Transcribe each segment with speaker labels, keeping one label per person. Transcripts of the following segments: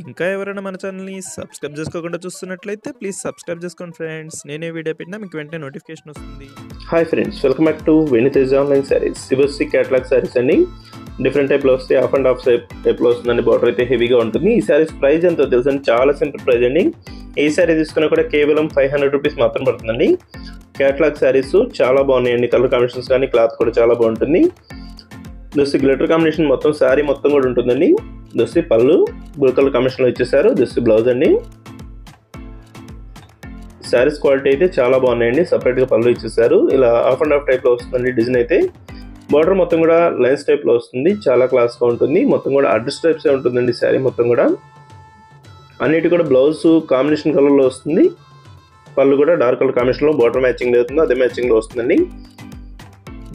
Speaker 1: ఇంకా ఎవరైనా మన ఛానల్‌ని సబ్స్క్రైబ్ చేసుకోకుండా చూస్తున్నట్లయితే ప్లీజ్ సబ్స్క్రైబ్ చేసుకోండి ఫ్రెండ్స్. నేనే వీడియో పెట్టినా మీకు వెంటనే నోటిఫికేషన్ వస్తుంది.
Speaker 2: Hi friends welcome back to వెనితేజ్ online sarees సిబస్సి క్యాటలాగ్ శారీస్ అండి. డిఫరెంట్ టైప్లో వస్తే హాఫ్ అండ్ హాఫ్ టైప్లో వస్తుందండి. బార్డర్ అయితే హెవీగా ఉంటుంది. ఈ శారీస్ ప్రైస్ ఎంతో తెలుసండి చాలా సింపుల్ ప్రైస్ అండి. ఈ శారీ తీసుకున్నా కూడా కేవలం ఫైవ్ హండ్రెడ్ రూపీస్ మాత్రం పడుతుందండి. క్యాటలాగ్ శారీస్ చాలా బాగున్నాయండి. కలర్ కాంబినేషన్స్ కానీ క్లాత్ కూడా చాలా బాగుంటుంది. దోసి గ్లిటర్ కాంబినేషన్ మొత్తం శారీ మొత్తం కూడా ఉంటుందండి. దోసి పళ్ళు బ్లూ కలర్ కాంబినేషన్లో ఇచ్చేసారు దోసి బ్లౌజ్ అండి. శారీస్ క్వాలిటీ అయితే చాలా బాగున్నాయండి. సపరేట్గా పళ్ళు ఇచ్చేసారు ఇలా హాఫ్ అండ్ హాఫ్ టైప్లో వస్తుందండి డిజైన్ అయితే. బార్డర్ మొత్తం కూడా లైన్స్ టైప్లో వస్తుంది. చాలా క్లాస్గా ఉంటుంది. మొత్తం కూడా అడ్రస్ టైప్సే ఉంటుందండి శారీ మొత్తం కూడా. అన్నిటి కూడా బ్లౌజ్ కాంబినేషన్ కలర్లో వస్తుంది. పళ్ళు కూడా డార్క్ కలర్ కాంబినేషన్లో బార్డర్ మ్యాచింగ్ అవుతుంది. అదే మ్యాచింగ్లో వస్తుందండి.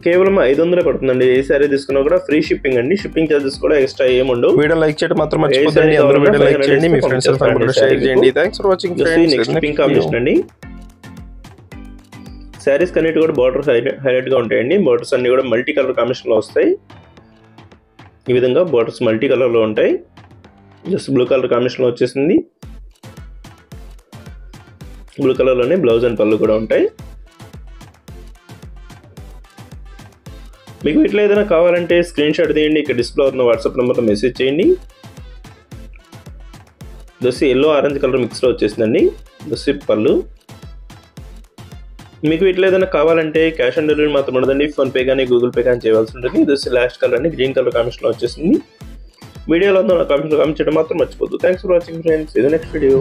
Speaker 2: కేవలం ఐదు వందలే పడుతుందండి. ఏ శారీ తీసుకున్నా కూడా ఫ్రీ షిప్పింగ్ అండి. షిప్పింగ్ చార్జెస్ కూడా ఎక్స్ట్రా ఏముండవు.
Speaker 3: వీడియో లైక్ చేయడం మాత్రం
Speaker 2: size
Speaker 3: అందరూ వీడియో లైక్ చేయండి. మీ ఫ్రెండ్స్ షేర్ చేయండి. Thanks for watching
Speaker 2: next pink combination అండి. శారీస్ కన్నిటి కూడా బార్డర్స్ హైలైట్గా ఉంటాయండి. బార్డర్స్ అన్ని కూడా మల్టీ కలర్ కాంబినేషన్లో వస్తాయి. ఈ విధంగా బార్డర్స్ మల్టీ కలర్లో ఉంటాయి. జస్ట్ బ్లూ కలర్ కాంబినేషన్లో వచ్చేసింది. బ్లూ కలర్లోనే బ్లౌజ్ అండ్ పళ్ళు కూడా ఉంటాయి. మీకు ఇట్లా ఏదైనా కావాలంటే స్క్రీన్ షాట్ తీయండి ఇక్కడ డిస్ప్లే అవుతున్న వాట్సాప్ నెంబర్లో మెసేజ్ చేయండి. దోసి ఎల్లో ఆరెంజ్ కలర్ మిక్స్లో వచ్చేసిందండి. దొసి పళ్ళు. మీకు ఇట్లా ఏదైనా కావాలంటే క్యాష్ ఆన్ డెలివరీ మాత్రం ఉండదండి. ఫోన్పే కానీ గూగుల్ పే కానీ చేయవలసి ఉంటుంది. దోసి లాస్ట్ కలర్ అండి. గ్రీన్ కలర్ కామెంట్స్లో వచ్చేసింది. వీడియోలో ఉన్న కామెంట్స్లో కామెంట్ చేయడం మాత్రం మర్చిపోద్దు థ్యాంక్స్ ఫర్ వాచింగ్ ఫ్రెండ్స్ ఇది నెక్స్ట్ వీడియో